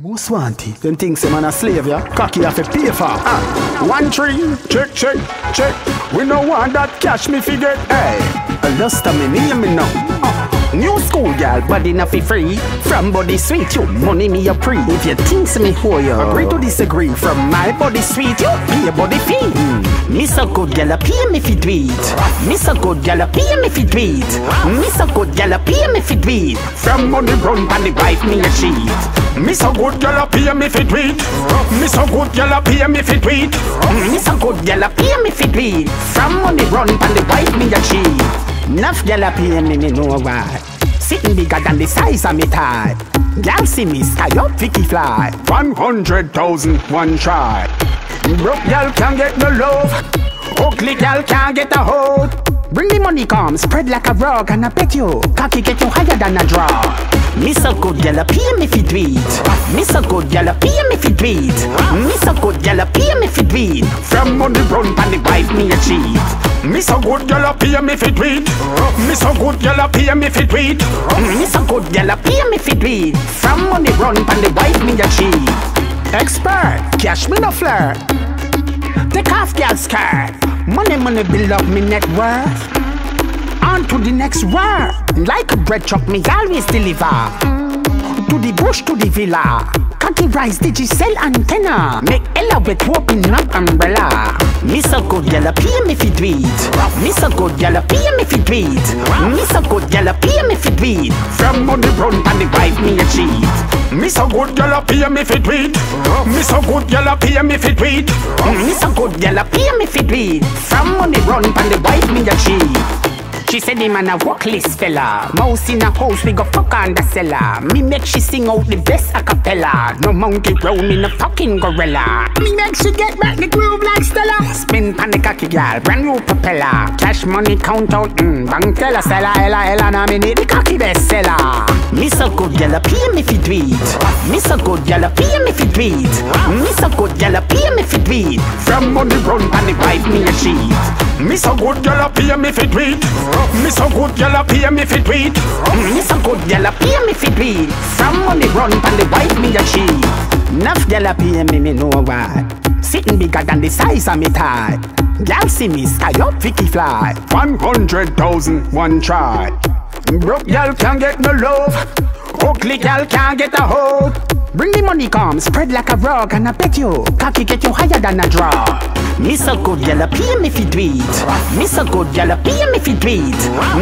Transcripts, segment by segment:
Most wanted. Them things say man a slave, yeah? Cocky have to pay for. Ah, one tree, check, check, check. We no want that cash me forget. Hey, a Lustah me name me now. Ah. Girl, body not fi free. From body sweet, you money me a pre. If you think me who you agree to disagree. From my body sweet, you pay body fee. Miss a good girl, pay me fi tweet. Miss a good girl, pay me fi tweet. Miss a good girl, pay me fi tweet. From money run pan the wife me a cheat. Miss a good girl, pay me fi tweet. Miss a good girl, pay me fi tweet. Miss a good girl, pay me fi tweet. From money run pan the wife me a cheat. Enough gyal a pay me, me know why. Sitting bigger than the size of me thigh. Gyal see me sky up Vicky fly. One hundred thousand one try. Broke gyal can't get no love. Ugly gyal can't get a hold. Bring the money come, spread like a rug, and I bet you, cocky get you higher than a draw. Miss a good gal, pay me fi tweet. Miss a good gal, pay me fi tweet. Miss a good gal, pay me fi tweet. From money run pan the wife me a cheat. Miss a good gal, pay me fi tweet. Miss a good gal, pay me fi tweet. Miss a good gal, pay me fi tweet. From money run pan the wife me a cheat. Expert, cash me no flirt. Take off gal skirt. Money, money build up me net worth on to the next war. Like a bread truck, me always deliver. To the bush, to the villa. Cocky rice, digicel antenna. Make Ella with open up umbrella. Miss a good gal, pay me fi tweet. Miss a good gal, pay me fi tweet. Miss a good gal, pay me fi tweet. From money run and the wife me a cheat. Miss a good gal, pay me fi tweet. Miss a good gal, pay me fi tweet. Miss a good gal, pay me fi tweet. From money run and the wife me a cheat. She said the man a workless fella. Mouse in a house, we go fuck on the cellar. Me make she sing out the best a cappella. No monkey grown in a fucking gorilla. Me make she get back the groove like Stella. Spin pan the cocky gal, brand new propeller. Cash money count out, mm, bank teller, seller, ella, ella, now me need the cocky best seller. Miss a good gal, pay me fi tweet. Miss a good gal, pay me fi tweet. Miss a good gal, pay me fi tweet. From money run pan the wife me a sheet. Miss a good gal, pay me fi tweet. Me so good, gyal a pay me fi tweet. Me so good, gyal a pay me fi tweet. From money run pan the wife me cheat. Enough gyal a pay me, me know why. Sitting bigger than the size of me thigh. Gyal see me sky up Vicky fly. One hundred thousand one try. Broke gyal can't get no love. Ugly gyal can't get a hold. Bring the money come, spread like a rug, and I bet you, cocky get you higher than a draw. Miss a good gal, pay me fi tweet. Miss a good gal, pay me fi tweet.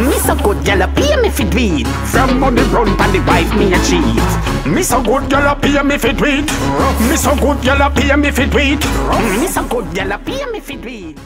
Miss a good gal, pay me fi tweet. Money run pan the wife me a cheat. Miss a good gal, pay me fi tweet. Miss a good gal, pay me fi tweet. Miss a good gal, pay me fi tweet.